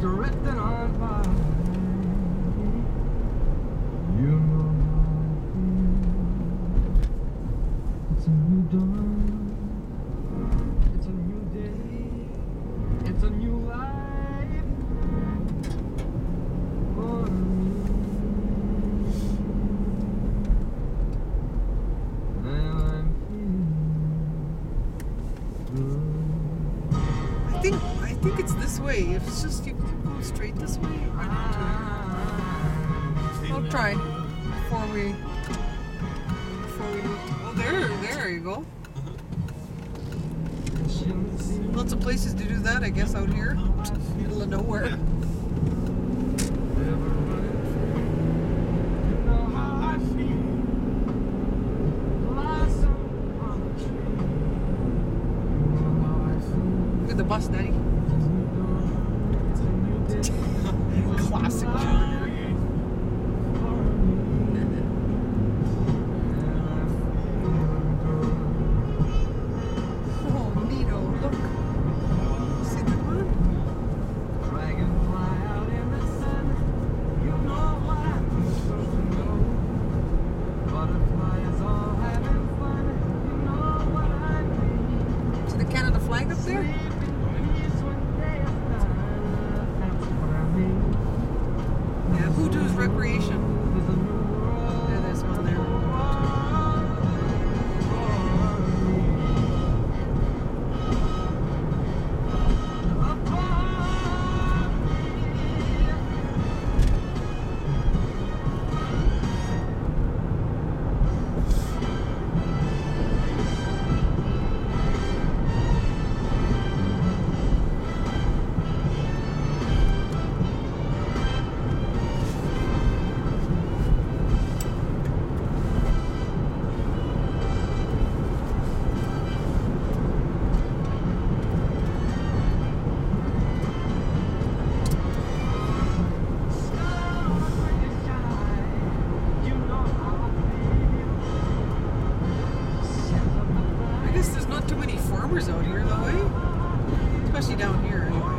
drifting on by. You know it's a new dawn. It's a new day. It's a new life for me. And I'm feeling good. I think I think it's this way. If it's just you keep going straight this way, you run into it. I'll try before we before we. Oh, there, there you go. Lots of places to do that, I guess, out here, middle of nowhere. Look at the bus, Daddy. The Canada flag up there? Creation. out here, though, eh? Especially down here.